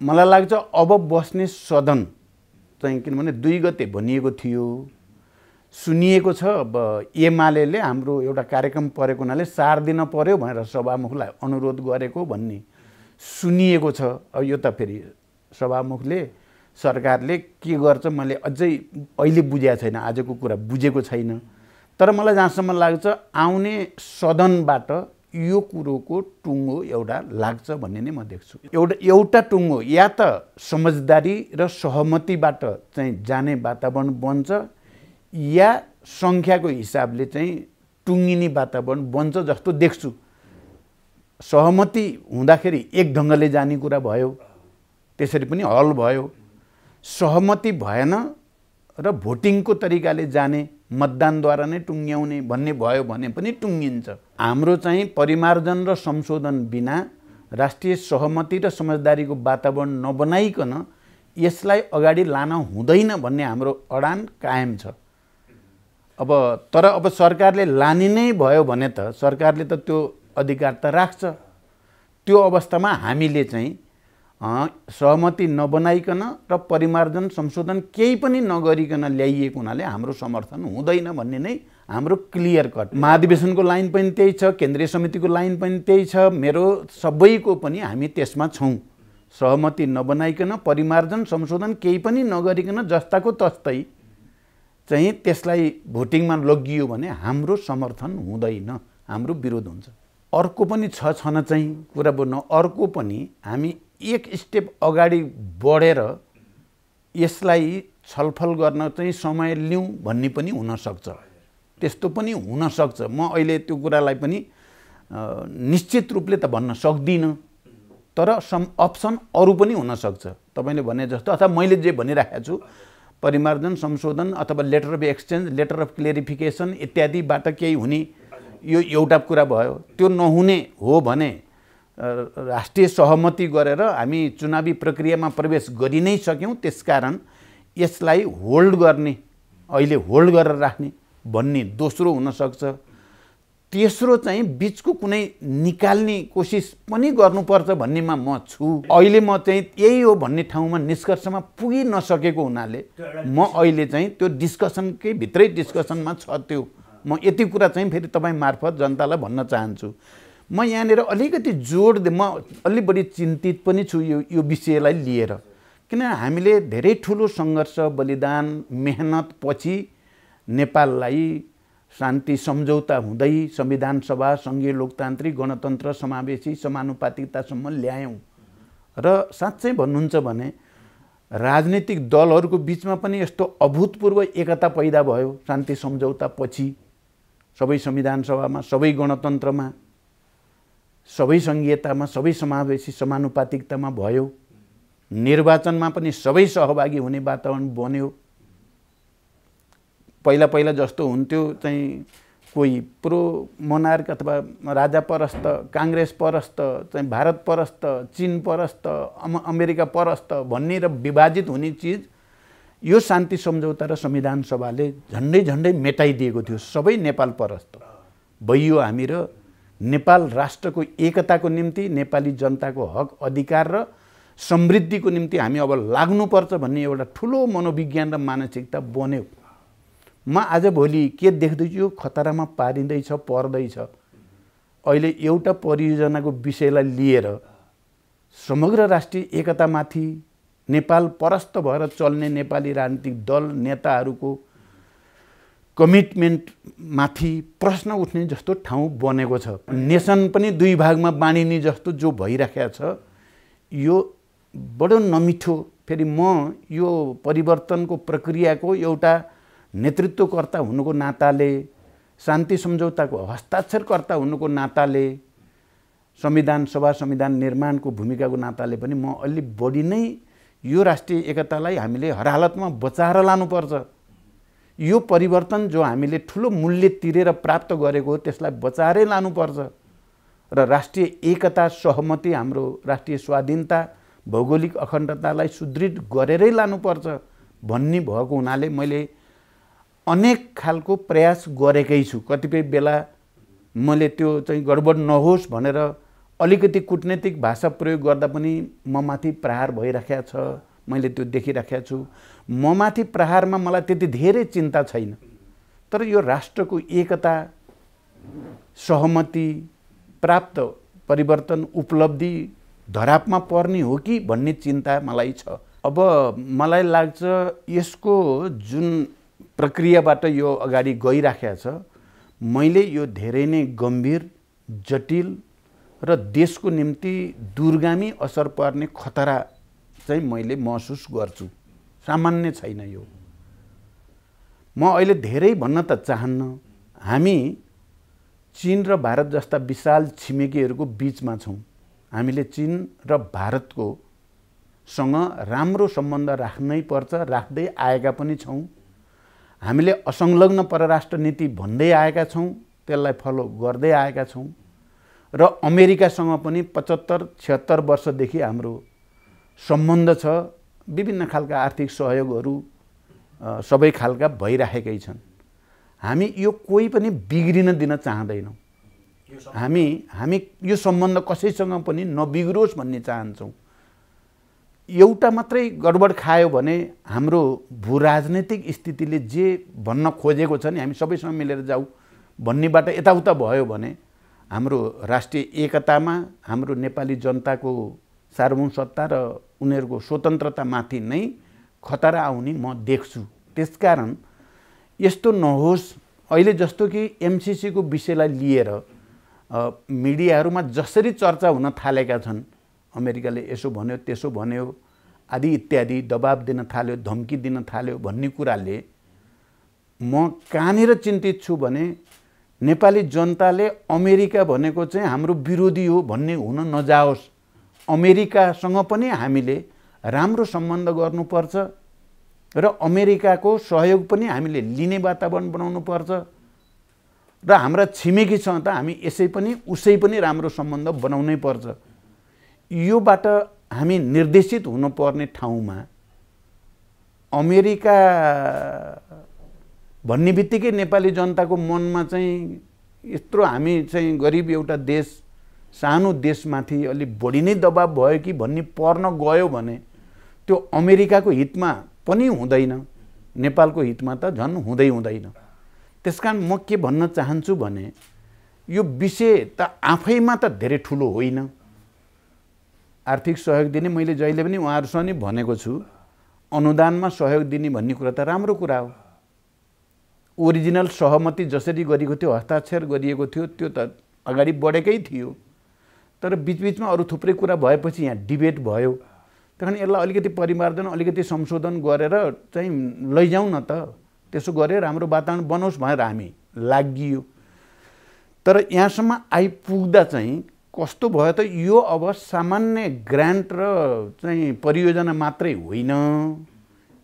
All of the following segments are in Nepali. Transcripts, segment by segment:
मलाई लाग्छ अब बस्ने सदन चाहिँ किनभने दुई गते भनिएको थियो। सुनिएको छ अब एमाले हाम्रो एउटा कार्यक्रम परेको हुनाले चार दिन पर्यो भनेर सभामुखलाई अनुरोध गरेको भन्ने सुनिएको छ। अब यो त फेरि सभामुखले सरकारले के गर्छ मैले अझै अहिले बुझेको छैन आजको कुरा बुझेको छैन। तर मलाई जहाँसम्म लाग्छ आउने सदनबाट यो कुरोको टुङ्गो एउटा लाग्छ भन्ने नै म देख्छु। एउटा एउटा टुङ्गो या त समझदारी र सहमतिबाट चाहिँ जाने वातावरण बन्छ या सङ्ख्याको हिसाबले चाहिँ टुङ्गिने वातावरण बन्छ जस्तो देख्छु। सहमति हुँदाखेरि एक ढङ्गले जाने कुरा भयो त्यसरी पनि हल भयो। सहमति भएन र भोटिङको तरिकाले जाने मतदानद्वारा नै टुङ्ग्याउने भन्ने भयो भने पनि टुङ्गिन्छ। हाम्रो चाहिँ परिमार्जन र संशोधन बिना राष्ट्रिय सहमति र समझदारीको वातावरण नबनाइकन यसलाई अगाडि लान हुँदैन भन्ने हाम्रो अडान कायम छ। अब तर अब सरकारले लाने नै भयो भने त सरकारले त त्यो अधिकार त राख्छ। त्यो अवस्थामा हामीले चाहिँ सहमति नबनाइकन र परिमार्जन संशोधन केही पनि नगरिकन ल्याइएको हुनाले हाम्रो समर्थन हुँदैन भन्ने नै हाम्रो क्लियर कट महाधिवेशनको लाइन पनि त्यही छ केन्द्रीय समितिको लाइन पनि त्यही छ मेरो सबैको पनि हामी त्यसमा छौँ। सहमति नबनाइकन परिमार्जन संशोधन केही पनि नगरिकन जस्ताको तस्तै चाहिँ त्यसलाई भोटिङमा लगियो भने हाम्रो समर्थन हुँदैन हाम्रो विरोध हुन्छ। अर्को पनि छ छन चाहिँ कुरा बोल्नु अर्को पनि हामी एक स्टेप अगाडि बढेर यसलाई छलफल गर्न चाहिँ समय लिउँ भन्ने पनि हुनसक्छ। त्यस्तो पनि हुनसक्छ। म अहिले त्यो कुरालाई पनि निश्चित रूपले त भन्न सक्दिनँ तर सम अप्सन अरू पनि हुनसक्छ। तपाईँले भने जस्तो अथवा मैले जे भनिराखेको छु परिमार्जन संशोधन अथवा letter of exchange letter of clarification इत्यादिबाट केही हुने यो एउटा कुरा भयो। त्यो नहुने हो भने राष्ट्रिय सहमति गरेर हामी चुनावी प्रक्रियामा प्रवेश गरि नै सक्यौँ त्यसकारण यसलाई होल्ड गर्ने अहिले होल्ड गरेर राख्ने भन्ने दोस्रो हुनसक्छ। तेस्रो चाहिँ बिचको कुनै निकाल्ने कोसिस पनि गर्नुपर्छ भन्नेमा म छु। अहिले म चाहिँ यही हो भन्ने ठाउँमा निष्कर्षमा पुगि नसकेको हुनाले म अहिले चाहिँ त्यो डिस्कसनकै भित्रै डिस्कसनमा छ त्यो। म यति कुरा चाहिँ फेरि तपाईँ मार्फत जनतालाई भन्न चाहन्छु। म यहाँनिर अलिकति जोड म अलि बढी चिन्तित पनि छु यो यो विषयलाई लिएर। किन हामीले धेरै ठुलो सङ्घर्ष बलिदान मेहनत पछि नेपाललाई शान्ति सम्झौता हुँदै संविधान सभा सङ्घीय लोकतान्त्रिक गणतन्त्र समावेशी समानुपातिकतासम्म ल्यायौँ। र साँच्चै भन्नुहुन्छ भने राजनीतिक दलहरूको बिचमा पनि यस्तो अभूतपूर्व एकता पैदा भयो शान्ति सम्झौता पछि। सबै संविधान सभामा सबै गणतन्त्रमा सबै सङ्घीयतामा सबै समावेशी समानुपातिकतामा भयो। निर्वाचनमा पनि सबै सहभागी हुने वातावरण बन्यो। पहिला पहिला जस्तो हुन्थ्यो चाहिँ कोही प्रो मोनार्क अथवा राजा परस्त काङ्ग्रेस परस्त चाहिँ भारत परस्त चिन परस्त अम अमेरिका परस्त भन्ने र विभाजित हुने चिज यो शान्ति सम्झौता र संविधान सभाले झन्डै झन्डै मेटाइदिएको थियो। सबै नेपाल परस्त भइयो हामी र नेपाल राष्ट्रको एकताको निम्ति नेपाली जनताको हक अधिकार र समृद्धिको निम्ति हामी अब लाग्नुपर्छ भन्ने एउटा ठुलो मनोविज्ञान र मानसिकता बन्यो। म आजभोलि के देख्दैछु? यो खतरामा पारिँदैछ पर्दैछ। अहिले एउटा परियोजनाको विषयलाई लिएर समग्र राष्ट्रिय एकतामाथि नेपाल परस्त भएर चल्ने नेपाली राजनीतिक दल नेताहरूको कमिटमेन्टमाथि प्रश्न उठ्ने जस्तो ठाउँ बनेको छ। नेसन पनि दुई भागमा बाँडिने जस्तो जो भइराखेको छ यो बडो नमिठो। फेरि म यो परिवर्तनको प्रक्रियाको एउटा नेतृत्वकर्ता हुनुको नाताले शान्ति सम्झौताको हस्ताक्षरकर्ता हुनुको नाताले संविधान सभा संविधान निर्माणको भूमिकाको नाताले पनि म अलि बढी नै यो राष्ट्रिय एकतालाई हामीले हर हालतमा बचाएर लानुपर्छ। यो परिवर्तन जो हामीले ठुलो मूल्य तिरेर प्राप्त गरेको हो त्यसलाई बचाएरै लानुपर्छ। र राष्ट्रिय एकता सहमति हाम्रो राष्ट्रिय स्वाधीनता भौगोलिक अखण्डतालाई सुदृढ गरेरै लानुपर्छ भन्ने भएको हुनाले मैले अनेक खालको प्रयास गरेकै छु। कतिपय बेला मैले त्यो चाहिँ गडबड नहोस् भनेर अलिकति कुटनैतिक भाषा प्रयोग गर्दा पनि म माथि प्रहार भइराखेको छ मैले त्यो देखिराखेको छु। म माथि प्रहारमा मलाई त्यति धेरै चिन्ता छैन। तर यो राष्ट्रको एकता सहमति प्राप्त परिवर्तन उपलब्धि धरापमा पर्ने हो कि भन्ने चिन्ता मलाई छ। अब मलाई लाग्छ यसको जुन प्रक्रियाबाट यो अगाडि गइराखेको छ मैले यो धेरै नै गम्भीर जटिल र देशको निम्ति दुर्गामी असर पर्ने खतरा चाहिँ मैले महसुस गर्छु। सामान्य छैन यो। म अहिले धेरै भन्न त चाहन्न हामी चिन र भारत जस्ता विशाल छिमेकीहरूको बिचमा छौँ। हामीले चिन र भारतको सँग राम्रो सम्बन्ध राख्नै पर्छ राख्दै आएका पनि छौँ। हामीले असंलग्न परराष्ट्र नीति भन्दै आएका छौँ त्यसलाई फलो गर्दै आएका छौँ। र अमेरिकासँग पनि पचहत्तर छिहत्तर वर्षदेखि हाम्रो सम्बन्ध छ। विभिन्न खालका आर्थिक सहयोगहरू सबै खालका भइराखेकै छन्। हामी यो कोही पनि बिग्रिन दिन चाहँदैनौँ। हामी हामी यो सम्बन्ध कसैसँग पनि नबिग्रोस् भन्ने चाहन्छौँ। एउटा मात्रै गडबड खायो भने हाम्रो भू राजनैतिक स्थितिले जे भन्न खोजेको छ नि हामी सबैसँग मिलेर जाऊ भन्नेबाट यताउता भयो भने हाम्रो राष्ट्रिय एकतामा हाम्रो नेपाली जनताको सार्वभौम सत्ता र उनीहरूको स्वतन्त्रतामाथि नै खतरा आउने म देख्छु। त्यसकारण यस्तो नहोस्। अहिले जस्तो कि एमसिसीको विषयलाई लिएर मिडियाहरूमा जसरी चर्चा हुन थालेका छन् अमेरिकाले यसो भन्यो त्यसो भन्यो आदि इत्यादि दबाब दिन थाल्यो धम्की दिन थाल्यो भन्ने कुराले म कहाँनिर चिन्तित छु भने नेपाली जनताले अमेरिका भनेको चाहिँ हाम्रो विरोधी हो भन्ने हुन नजाओस्। अमेरिकासँग पनि हामीले राम्रो सम्बन्ध गर्नुपर्छ र अमेरिकाको सहयोग पनि हामीले लिने वातावरण बनाउनु पर्छ। र हाम्रा छिमेकीसँग त हामी यसै पनि उसै पनि राम्रो सम्बन्ध बनाउनै पर्छ। योबाट हामी निर्देशित हुनुपर्ने ठाउँमा अमेरिका भन्ने बित्तिकै नेपाली जनताको मनमा चाहिँ यत्रो हामी चाहिँ गरिब एउटा देश सानो देशमाथि अलिक बढी नै दबाब भयो कि भन्ने पर्न गयो भने त्यो अमेरिकाको हितमा पनि हुँदैन नेपालको हितमा त झन् हुँदै हुँदैन। त्यस कारण म के भन्न चाहन्छु भने यो विषय त आफैमा त धेरै ठुलो होइन। आर्थिक सहयोग दिने मैले जहिले पनि उहाँहरूसँग नै भनेको छु अनुदानमा सहयोग दिने भन्ने कुरा त राम्रो कुरा हो। ओरिजिनल सहमति जसरी गरिएको थियो हस्ताक्षर गरिएको थियो त्यो त अगाडि बढेकै थियो। तर बिचबिचमा अरू थुप्रै कुरा भएपछि यहाँ डिबेट भयो। त्यही कारण यसलाई अलिकति परिमार्जन अलिकति संशोधन गरेर चाहिँ लैजाउँ न त त्यसो गरेर हाम्रो वातावरण बनोस् भनेर हामी लागियो। तर यहाँसम्म आइपुग्दा चाहिँ कस्तो भयो त यो अब सामान्य ग्रान्ट र चाहिँ परियोजना मात्रै होइन।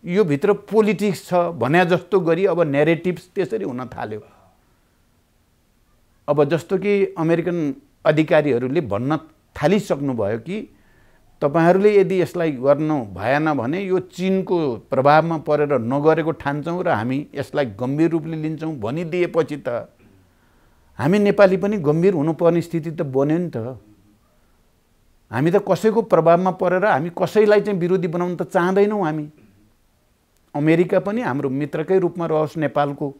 यो भित्र पोलिटिक्स छ भने जस्तो गरी अब नेरेटिभ्स त्यसरी हुन थाल्यो। अब जस्तो कि अमेरिकन अधिकारीहरूले भन्न थालिसक्नुभयो कि तपाईँहरूले यदि यसलाई गर्नु भएन भने यो चिनको प्रभावमा परेर नगरेको ठान्छौँ र हामी यसलाई गम्भीर रूपले लिन्छौँ भनिदिएपछि त हामी नेपाली पनि गम्भीर हुनुपर्ने स्थिति त बन्यो नि त। हामी त कसैको प्रभावमा परेर हामी कसैलाई चाहिँ विरोधी बनाउनु त चाहँदैनौँ हामी। अमेरिका पनि हाम्रो मित्रकै रूपमा रहोस् नेपालको।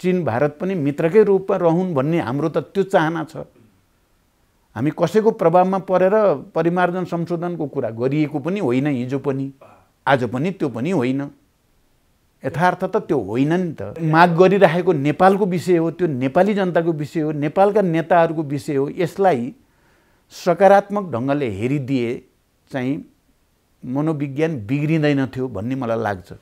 चिन भारत पनि मित्रकै रूपमा रहन् भन्ने हाम्रो त त्यो चाहना छ। हामी कसैको प्रभावमा परेर परिमार्जन संशोधनको कुरा गरिएको पनि होइन हिजो पनि आज पनि त्यो पनि होइन। यथार्थ त त्यो होइन नि त। माग गरिराखेको नेपालको विषय हो त्यो नेपाली जनताको विषय हो नेपालका नेताहरूको विषय हो यसलाई सकारात्मक ढङ्गले हेरिदिए चाहिँ मनोविज्ञान बिग्रिँदैन थियो भन्ने मलाई लाग्छ।